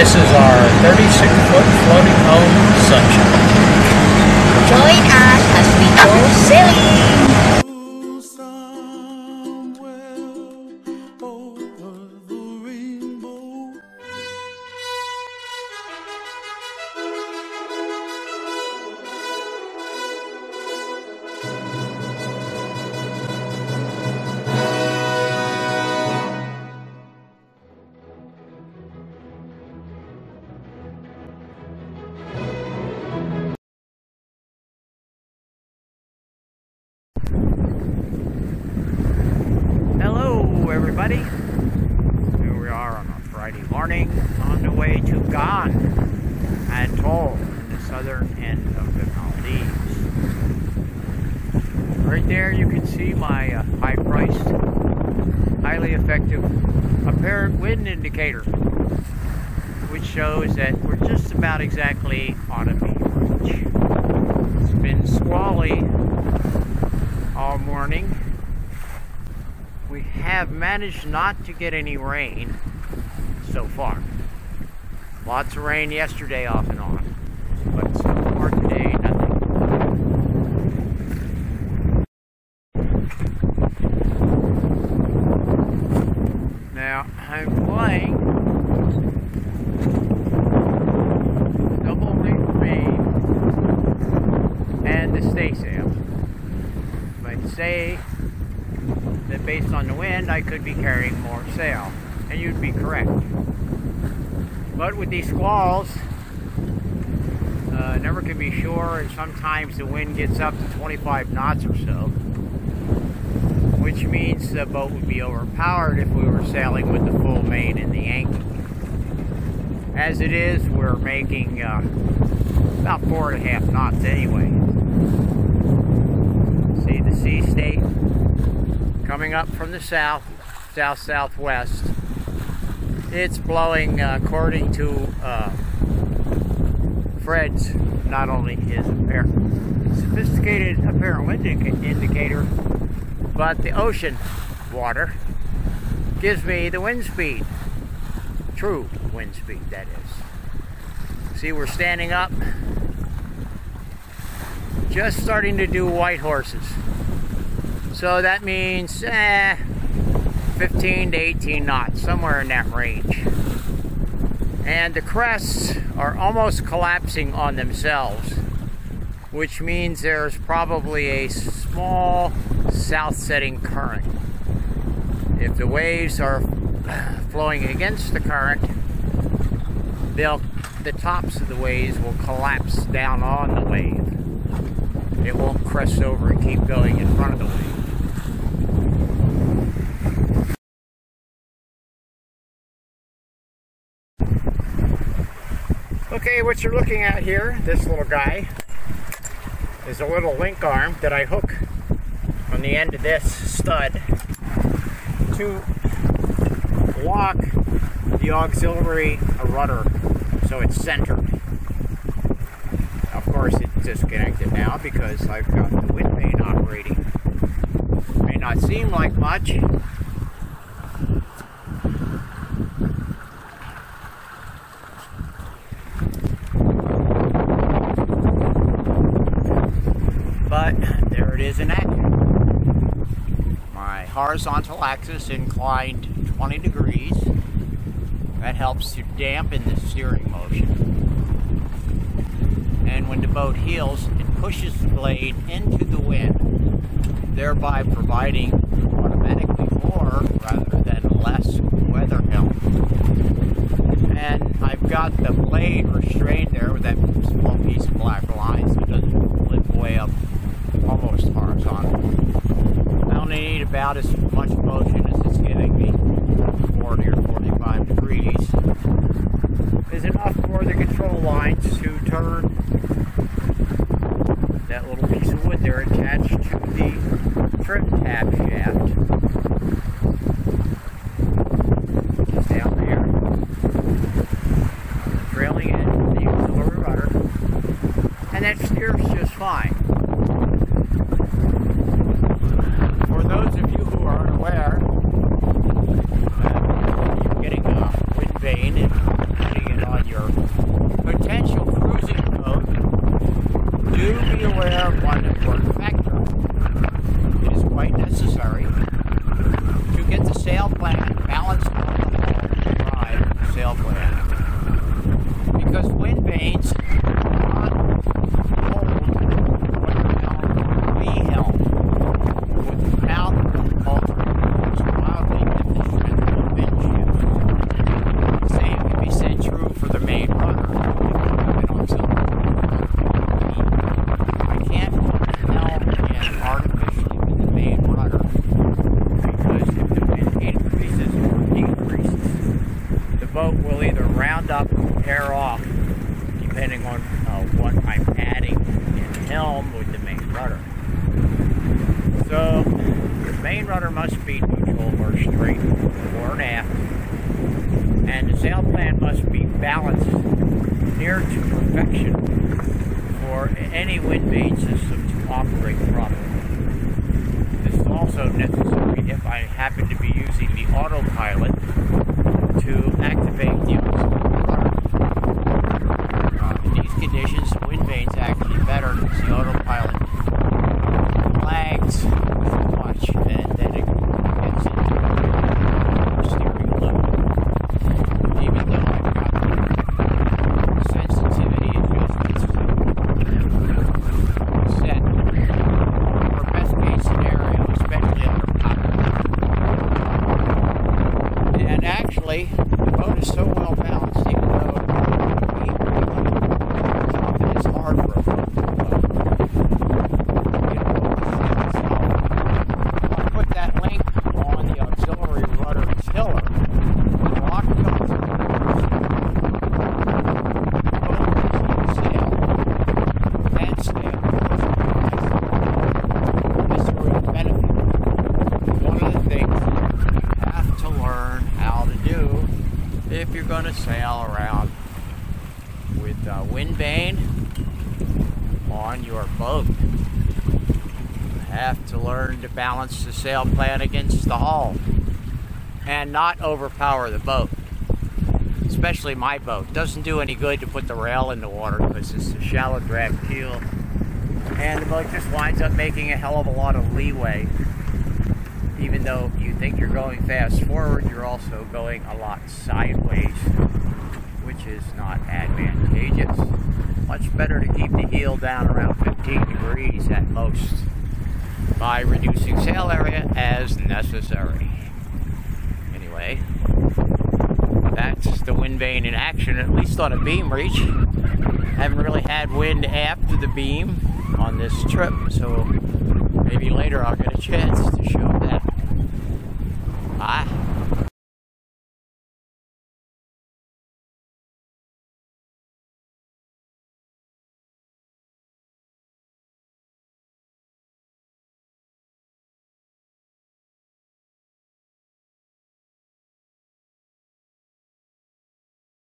This is our 36 foot floating home sunshine. Join us as we go sailing. Everybody. Here we are on a Friday morning on the way to Ghan Atoll in the southern end of the Maldives. Right there, you can see my uh, high-priced, highly effective apparent wind indicator, which shows that we're just about exactly on a beach. It's been squally all morning. We have managed not to get any rain so far. Lots of rain yesterday off and on, but so far today, nothing. Now, I'm flying double reef main and the staysail. I'd say that based on the wind, I could be carrying more sail. And you'd be correct. But with these squalls, uh, never can be sure, and sometimes the wind gets up to 25 knots or so, which means the boat would be overpowered if we were sailing with the full main and the anchor. As it is, we're making uh, about four and a half knots anyway. See the sea state? Coming up from the south, south southwest. It's blowing uh, according to uh, Fred's, not only his apparent, sophisticated apparent wind indicator, but the ocean water gives me the wind speed. True wind speed, that is. See, we're standing up, just starting to do white horses. So that means eh, 15 to 18 knots, somewhere in that range. And the crests are almost collapsing on themselves, which means there's probably a small south setting current. If the waves are flowing against the current, they'll the tops of the waves will collapse down on the wave. It won't crest over and keep going in front of the wave. Okay, what you're looking at here, this little guy, is a little link arm that I hook on the end of this stud to lock the auxiliary rudder so it's centered. Of course, it's disconnected now because I've got the wind vane operating. May not seem like much, but there it is in action. My horizontal axis inclined 20 degrees. That helps to dampen the steering motion. And when the boat heels, it pushes the blade into the wind, thereby providing automatically more rather than less weather helm. And I've got the blade restrained there with that small piece of black line so it doesn't flip way up almost horizontal. Need about as much motion as it's giving me, 40 or 45 degrees, is enough for the control lines to turn that little piece of wood there attached to the trim tab shaft. Down there. Trailing in the auxiliary rudder. And that steers just fine. For those of you who are unaware, uh, you're getting a wind vane and putting it on pair off depending what I'm adding in helm with the main rudder. So the main rudder must be neutral or straight and aft, and the sail plan must be balanced near to perfection for any wind vane system to operate properly. This is also necessary if I happen to be using the autopilot to activate the uh, in these conditions, the wind vane's actually better because the autopilot lags much and then it gets into the steering loop. Even though I've got sensitivity adjustments set for best case scenario, especially under power. And actually, the boat is so well balanced, even though it's hard for a boat to get over I'll put that link on the auxiliary rudder and tiller. Lock sail and sail. This will benefit. One of the things you have to learn how to do to sail around with uh, wind vane on your boat. You have to learn to balance the sail plan against the hull and not overpower the boat. Especially my boat. Doesn't do any good to put the rail in the water because it's a shallow draft keel. And the boat just winds up making a hell of a lot of leeway. Even though you think you're going fast forward, you're also going a lot sideways, which is not advantageous. Much better to keep the heel down around 15 degrees at most by reducing sail area as necessary. Anyway, that's the wind vane in action, at least on a beam reach. Haven't really had wind after the beam on this trip, so maybe later I'll get a chance to show that 来